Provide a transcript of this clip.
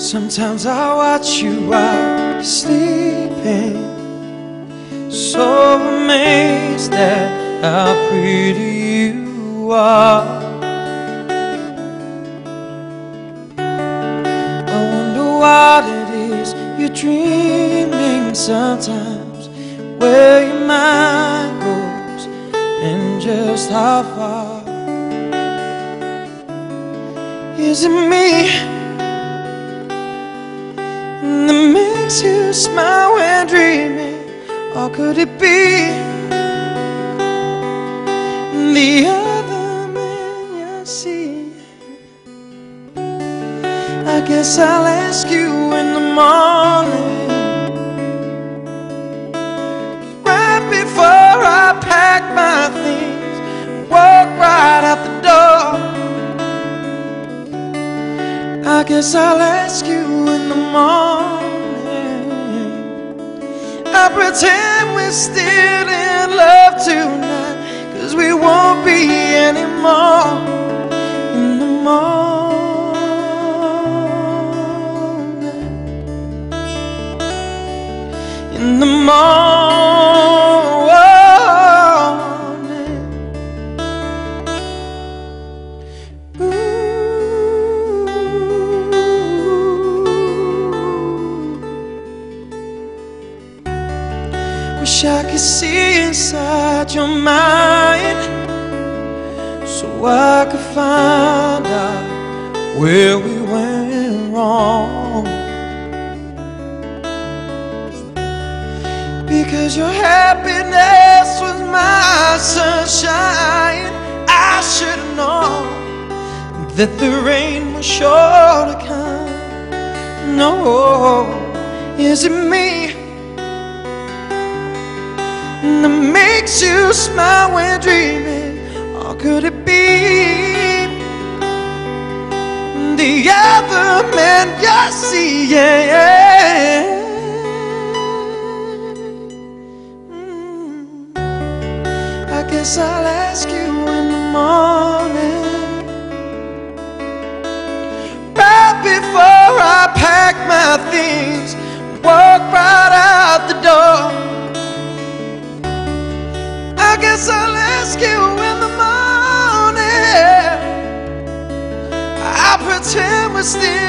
Sometimes I watch you while sleeping. So amazed at how pretty you are. I wonder what it is you're dreaming sometimes. Where your mind goes and just how far. Is it me? Makes you smile when dreaming? Or could it be the other man you see? I guess I'll ask you in the morning, right before I pack my things, walk right out the door. I guess I'll ask you in the morning. I pretend we're still in love tonight Cause we won't be anymore in the morning In the morning Wish I could see inside your mind So I could find out where we went wrong Because your happiness was my sunshine I should have known that the rain was sure to come No, is it me? That makes you smile when dreaming? Or could it be the other man you see? Yeah. Mm. I guess I'll ask you in the morning, right before I pack my things, I'll ask you in the morning. I pretend we're still